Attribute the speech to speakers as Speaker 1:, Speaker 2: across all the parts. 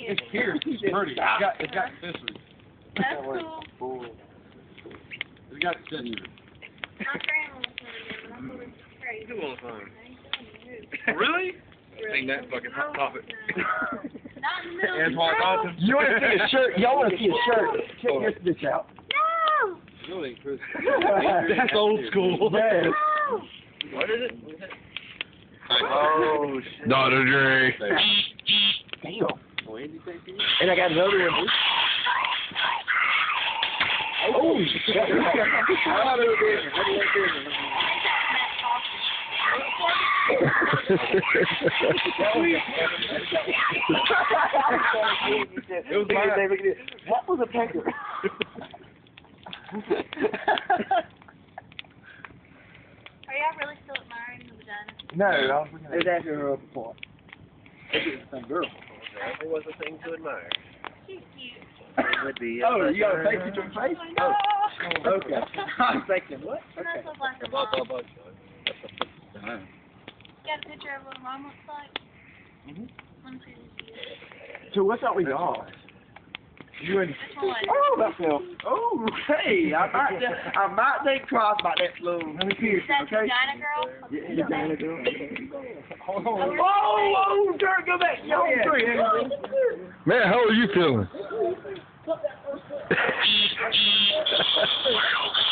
Speaker 1: It's pierced. It's pretty. It's got, it's got accessories.
Speaker 2: That's cool.
Speaker 1: It's got accessories.
Speaker 2: My grandma was one of them. and I thought it was crazy.
Speaker 3: Who on the phone?
Speaker 2: I ain't telling you who.
Speaker 3: Really?
Speaker 2: Really.
Speaker 3: Ain't that fucking hot topic.
Speaker 2: Not in the middle of the
Speaker 3: Antoine
Speaker 2: road.
Speaker 4: You want to see a shirt? Y'all want to see a shirt? Check this bitch out.
Speaker 2: No!
Speaker 3: Really, Chris.
Speaker 4: That's
Speaker 3: old school.
Speaker 4: Yes.
Speaker 2: No!
Speaker 3: What is it?
Speaker 4: Oh shit.
Speaker 5: Dr. Dre.
Speaker 4: Damn.
Speaker 3: Oh, Andy thank you.
Speaker 4: And I got another one. Oh shit.
Speaker 3: It was mine.
Speaker 4: A pecker.
Speaker 2: Are y'all really still admiring the vagina?
Speaker 4: no, I was looking at it. was after her before.
Speaker 3: It was a thing to admire.
Speaker 2: She's cute.
Speaker 3: It would be.
Speaker 4: Oh, you got a face picture of face?
Speaker 2: No!
Speaker 4: Okay. I'm thinking, what?
Speaker 2: She does look like a
Speaker 3: Blah,
Speaker 2: mom.
Speaker 3: blah, blah.
Speaker 2: Got a picture of what mom looks like?
Speaker 4: Mhm.
Speaker 2: Let me see this.
Speaker 4: So what's up with y'all? You and Oh, that's no. Oh, hey, I might, th- I might think twice about that little. Let me see
Speaker 2: Is that
Speaker 4: okay?
Speaker 2: vagina girl?
Speaker 4: Yeah, vagina girl. Oh, oh, turn, go back. Yo, three.
Speaker 5: Man, how are you feeling?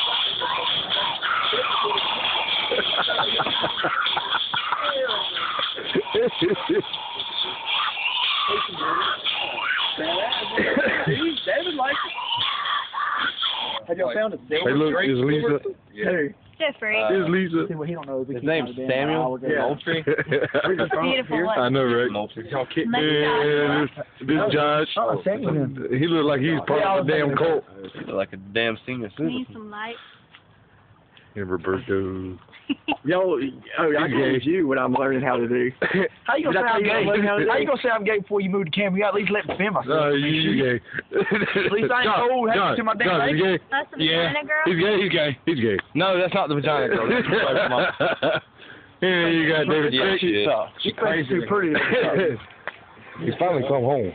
Speaker 4: David likes it. Have y'all found a
Speaker 5: hey, look, is Lisa.
Speaker 4: Hey,
Speaker 2: Jeffrey.
Speaker 5: Is Lisa.
Speaker 4: see what he don't know.
Speaker 6: His name's Samuel
Speaker 4: Yeah.
Speaker 6: Moultrie.
Speaker 2: Beautiful. What?
Speaker 5: I know, right?
Speaker 6: Y'all kidding?
Speaker 5: Yeah, this, this Josh.
Speaker 4: Oh, Samuel.
Speaker 5: He look like he's part of the damn cult.
Speaker 6: Like a damn senior citizen.
Speaker 2: Need some light.
Speaker 5: And Roberto.
Speaker 4: Yo, oh, I
Speaker 5: You
Speaker 4: told you what I'm learning how to do. How you gonna
Speaker 5: Did
Speaker 4: say I'm gay?
Speaker 5: gay?
Speaker 4: How you gonna say I'm gay before you move to camp? You gotta at least let me film myself.
Speaker 5: No, you, you gay.
Speaker 4: At least I ain't
Speaker 5: John,
Speaker 4: old, hey,
Speaker 5: John,
Speaker 4: to my damn
Speaker 5: John,
Speaker 4: age.
Speaker 5: gay?
Speaker 2: That's the
Speaker 5: Yeah,
Speaker 2: vagina girl?
Speaker 5: he's gay. He's gay. He's gay.
Speaker 6: No, that's not the vagina girl. That's the right
Speaker 5: yeah, you got David.
Speaker 6: Yeah,
Speaker 5: Drake.
Speaker 6: she sucks.
Speaker 4: She thinks too pretty.
Speaker 5: He's finally come home.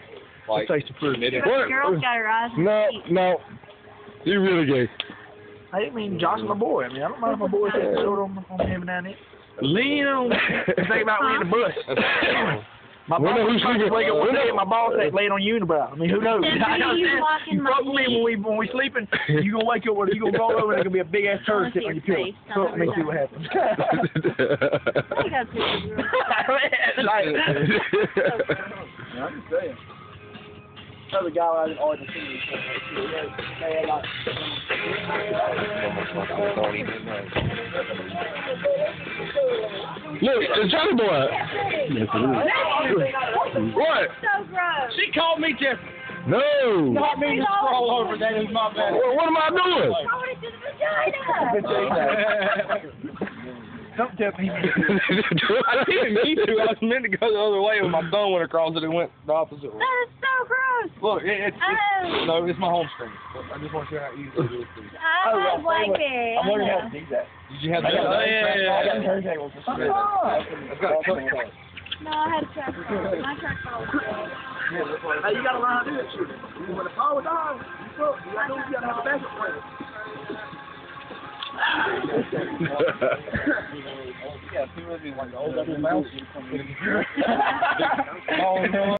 Speaker 6: Like,
Speaker 4: Face too pretty.
Speaker 2: The girl's got her eyes
Speaker 5: No, no. You really gay.
Speaker 4: I mean, Josh my mm-hmm. boy. I mean, I don't mind if my boy takes a on, on me every now and then. Lean on. Think about me in the bus. My
Speaker 5: We know
Speaker 4: boss
Speaker 5: who's
Speaker 4: might
Speaker 5: sleeping.
Speaker 4: wake up one day and my boss ain't laying on you in the brow. I mean, who knows?
Speaker 2: Then
Speaker 4: I
Speaker 2: who you
Speaker 4: understand. You fuck with me when we when we sleeping. You gonna wake up when you gonna roll over and there's gonna be a big ass turd sitting on
Speaker 2: see
Speaker 4: your
Speaker 2: your
Speaker 4: pillow.
Speaker 2: face.
Speaker 4: So let me see what happens.
Speaker 2: I got pictures
Speaker 4: like, I'm just saying. Another guy I didn't always see. They had like.
Speaker 5: Look, it's Johnny Boy. What?
Speaker 2: So gross.
Speaker 4: She called me Jeff.
Speaker 5: No.
Speaker 4: Not me to scroll over. That is my bad.
Speaker 5: What, what am I doing?
Speaker 2: Throw it into the vagina.
Speaker 4: Don't tell me.
Speaker 6: I didn't mean to. I was meant to go the other way when my thumb went across it. It went the opposite way.
Speaker 2: That is so gross.
Speaker 6: Look, it, it's,
Speaker 2: Oh.
Speaker 6: no, it's my home screen. I just want to show how easy it is. to use.
Speaker 2: I don't like it.
Speaker 4: I'm learning how to do that.
Speaker 6: Did you have
Speaker 4: I
Speaker 6: that?
Speaker 4: got,
Speaker 6: Oh, yeah, yeah,
Speaker 4: I got turntables. and.
Speaker 6: I've got a couple
Speaker 2: No, I had a track phone. My track phone.
Speaker 4: Hey, you gotta learn how to do that shit. When the power dies, you fuck. You gotta, you gotta have a backup plan.
Speaker 6: Yeah, two of these like the old double mouse.
Speaker 4: oh no.